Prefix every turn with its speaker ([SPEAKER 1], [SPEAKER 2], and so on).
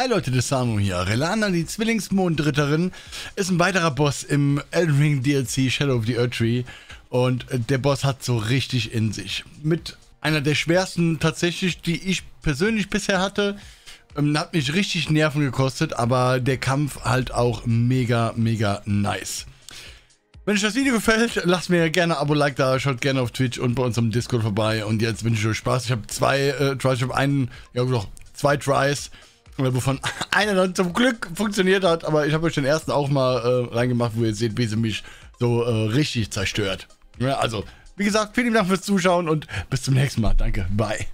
[SPEAKER 1] Hi Leute, das Samu hier. Relana, die Zwillingsmondritterin, ist ein weiterer Boss im Elden Ring DLC Shadow of the Earth Tree. Und äh, der Boss hat so richtig in sich. Mit einer der schwersten tatsächlich, die ich persönlich bisher hatte. Ähm, hat mich richtig Nerven gekostet, aber der Kampf halt auch mega, mega nice. Wenn euch das Video gefällt, lasst mir gerne ein Abo, Like da, schaut gerne auf Twitch und bei uns im Discord vorbei. Und jetzt wünsche ich euch Spaß. Ich habe zwei äh, Tries, ich habe einen, ja doch, zwei Tries wovon einer dann zum Glück funktioniert hat, aber ich habe euch den ersten auch mal äh, reingemacht, wo ihr seht, wie sie mich so äh, richtig zerstört. Ja, also, wie gesagt, vielen Dank fürs Zuschauen und bis zum nächsten Mal. Danke, bye.